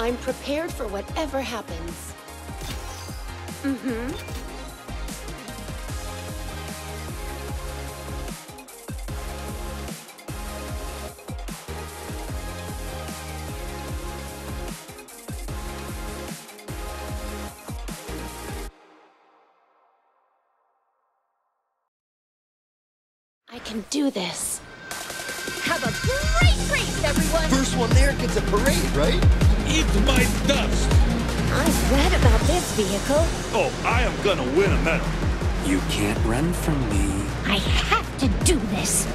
I'm prepared for whatever happens. Mm-hmm. I can do this. Have a great race, everyone! First one there gets a parade, right? Eat my dust! I've read about this vehicle. Oh, I am gonna win a medal. You can't run from me. I have to do this.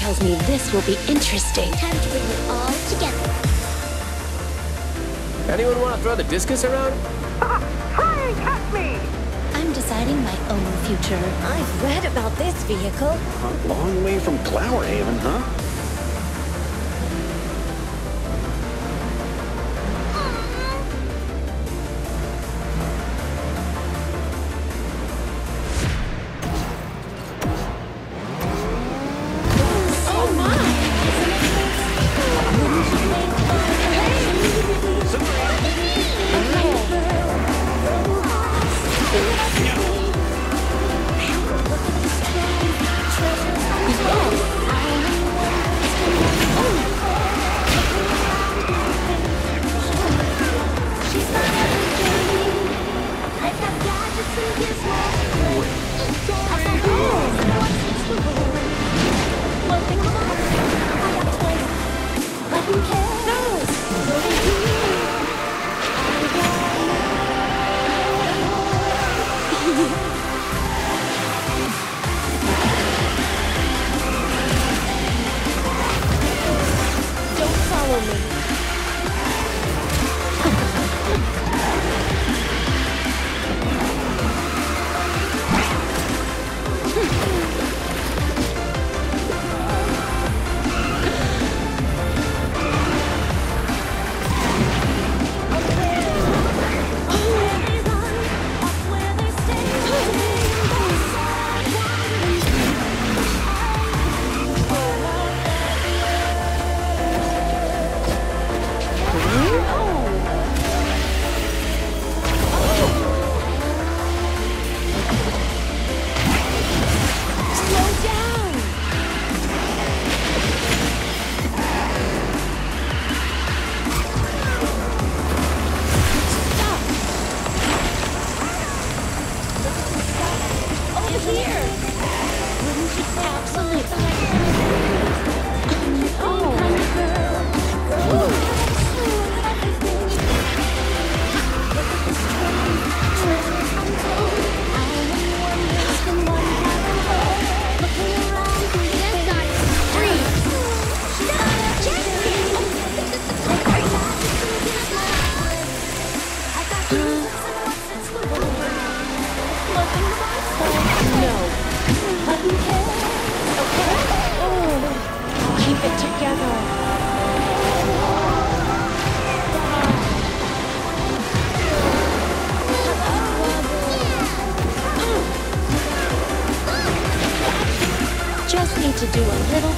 Tells me this will be interesting. Time to bring it all together. Anyone want to throw the discus around? Hey, help me! I'm deciding my own future. I've read about this vehicle. A long way from Glowerhaven, huh?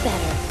Better.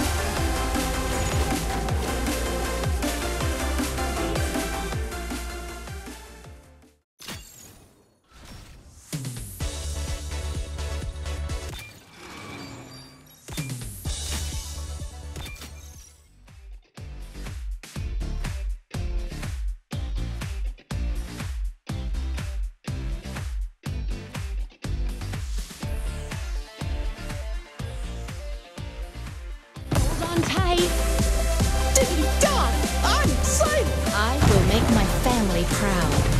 Family proud.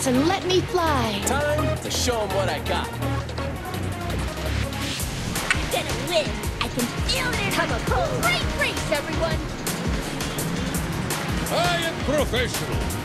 Open and let me fly. Time to show 'em what I got. I'm gonna win. I can feel it. Have a great race, everyone. I am professional.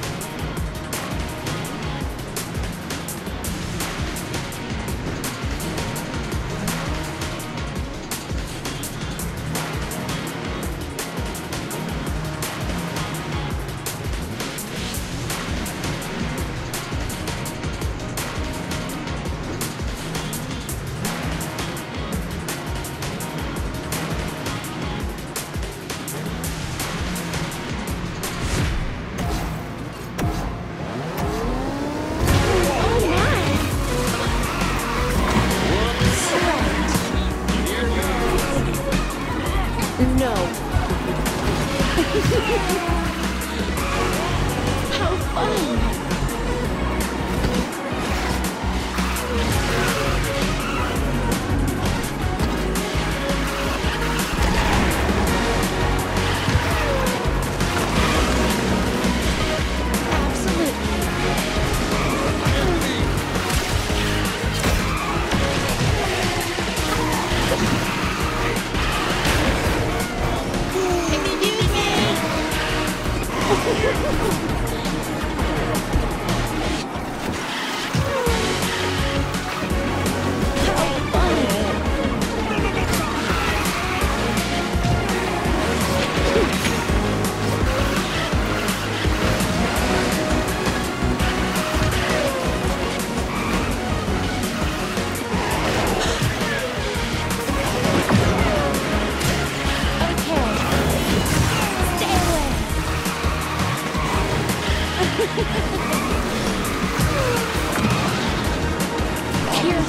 Here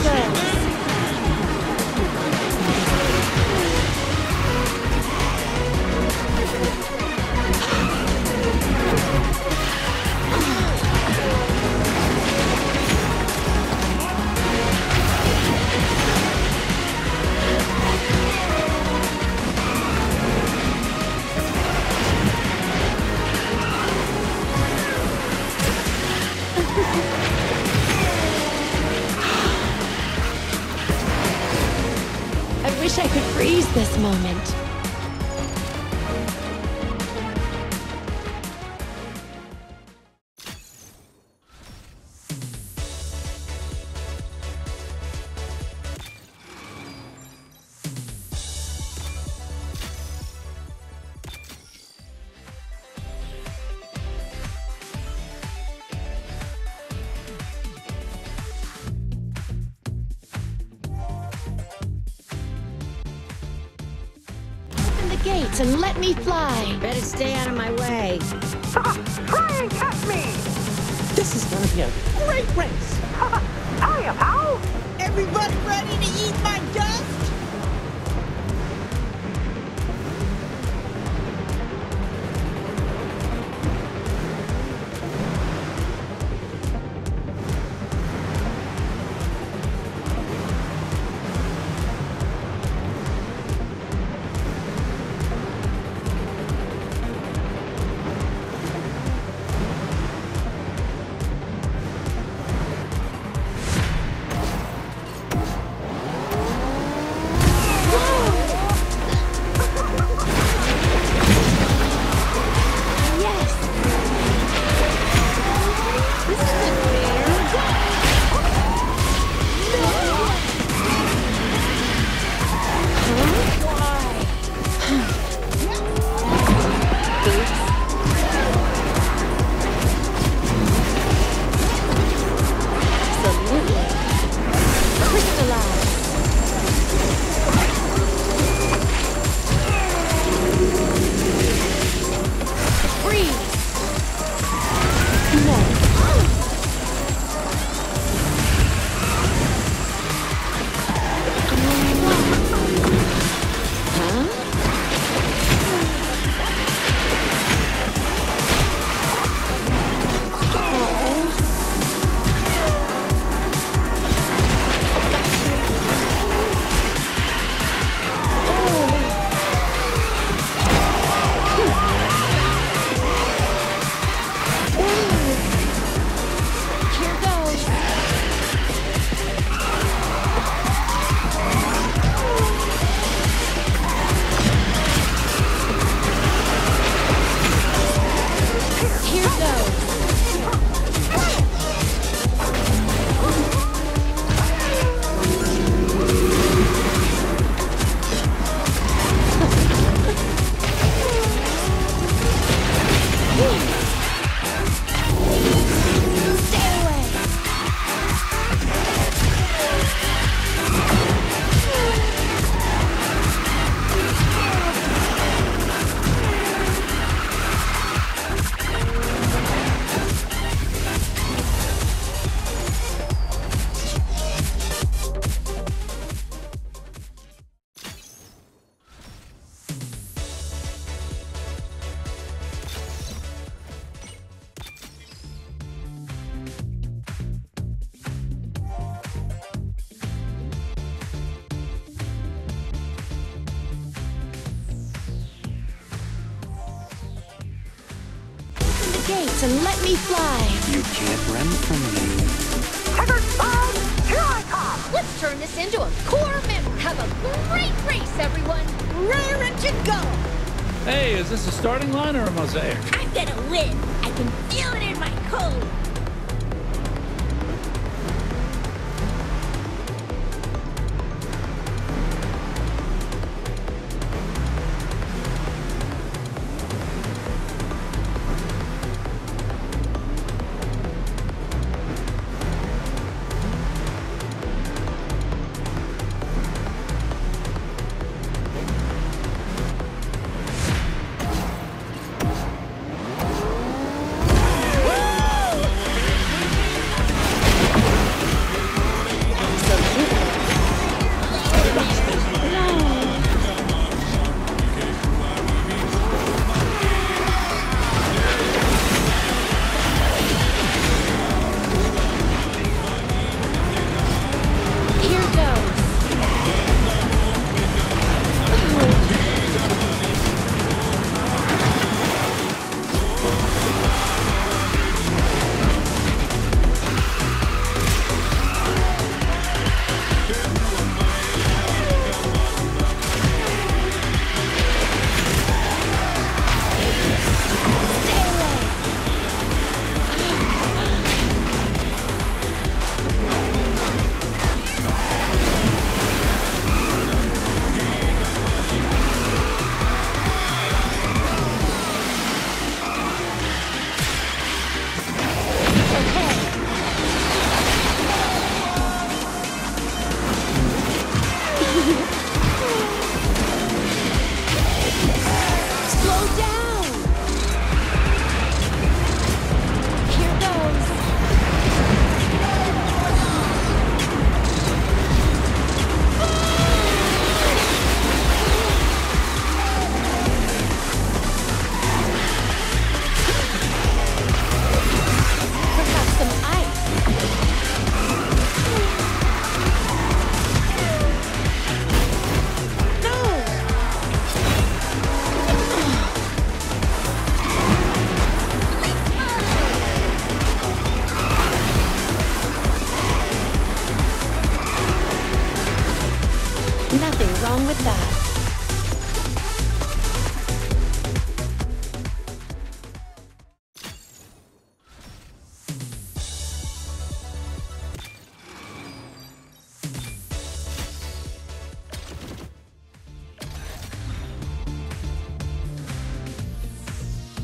goes. This moment. Gates and let me fly. Better stay out of my way. Try and catch me! This is gonna be a great race. Hiya, pal! Everybody ready to eat my dust? Skates and let me fly. You can't run from me. Checkered flag, here I come. Let's turn this into a core memory. Have a great race, everyone. Raring to go. Hey, is this a starting line or a mosaic? I'm gonna win. I can feel it in my code.